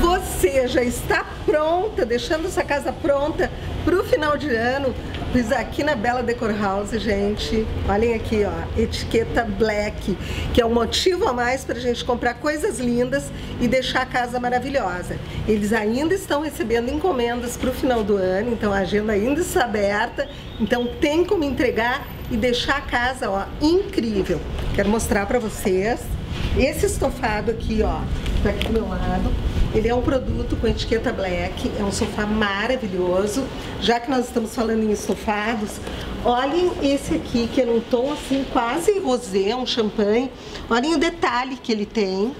Você já está pronta, deixando sua casa pronta para o final de ano? Pois aqui na Bela Decor House, gente, olhem aqui, ó, etiqueta black, que é um motivo a mais para a gente comprar coisas lindas e deixar a casa maravilhosa. Eles ainda estão recebendo encomendas para o final do ano, então a agenda ainda está aberta, então tem como entregar e deixar a casa, ó, incrível. Quero mostrar para vocês esse estofado aqui, ó, tá aqui do meu lado, ele é um produto com etiqueta black, é um sofá maravilhoso. Já que nós estamos falando em estofados, olhem esse aqui, que é num tom assim quase rosé, um champanhe. Olhem o detalhe que ele tem.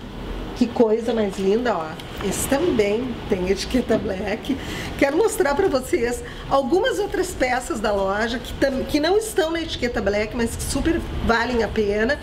Que coisa mais linda, ó. Esse também tem etiqueta black. Quero mostrar para vocês algumas outras peças da loja que, que não estão na etiqueta black, mas que super valem a pena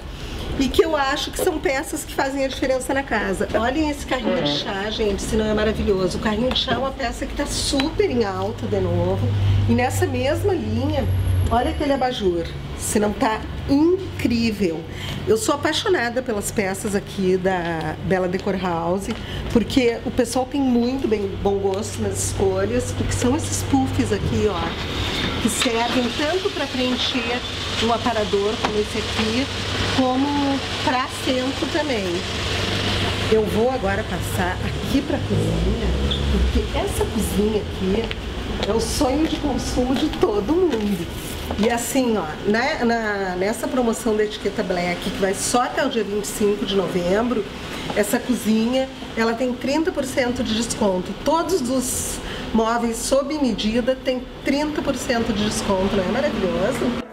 e que eu acho que são peças que fazem a diferença na casa. Olhem esse carrinho de chá, gente, se não é maravilhoso. O carrinho de chá é uma peça que está super em alta de novo. E nessa mesma linha, olha aquele abajur, se não tá incrível. Eu sou apaixonada pelas peças aqui da Bela Decor House, porque o pessoal tem muito bem, bom gosto nas escolhas, porque são esses puffs aqui, ó, que servem tanto para preencher um aparador como esse aqui, como para assento também. Eu vou agora passar aqui para cozinha, porque essa cozinha aqui é o sonho de consumo de todo mundo. E assim, ó, na, na, nessa promoção da etiqueta Black, que vai só até o dia 25 de novembro, essa cozinha, ela tem 30% de desconto. Todos os móveis sob medida tem 30% de desconto, não é maravilhoso?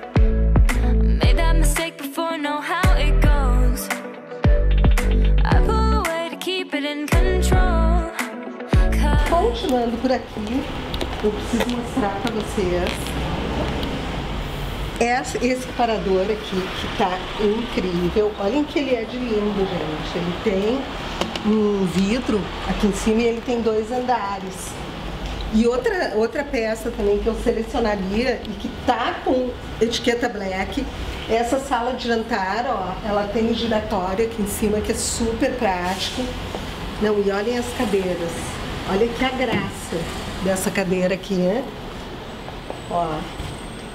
Continuando por aqui, eu preciso mostrar para vocês esse, esse parador aqui que tá incrível. Olhem que ele é de lindo, gente. Ele tem um vidro aqui em cima e ele tem dois andares. E outra, outra peça também que eu selecionaria e que tá com etiqueta black, essa sala de jantar, ó, ela tem giratória aqui em cima que é super prático. Não, e olhem as cadeiras. Olha que a graça dessa cadeira aqui, né? Ó.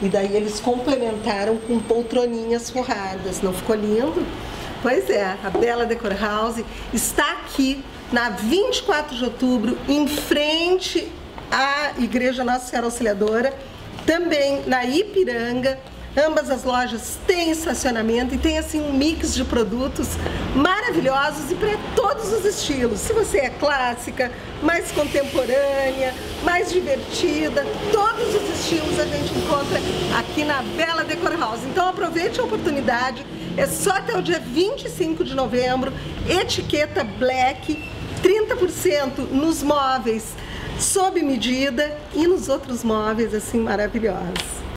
E daí eles complementaram com poltroninhas forradas. Não ficou lindo? Pois é, a Bela Decor House está aqui na 24 de outubro, em frente à Igreja Nossa Senhora Auxiliadora, também na Ipiranga, Ambas as lojas têm estacionamento e tem assim um mix de produtos maravilhosos e para todos os estilos. Se você é clássica, mais contemporânea, mais divertida, todos os estilos a gente encontra aqui na Bela Decor House. Então aproveite a oportunidade, é só até o dia 25 de novembro, etiqueta Black, 30% nos móveis sob medida e nos outros móveis assim maravilhosos.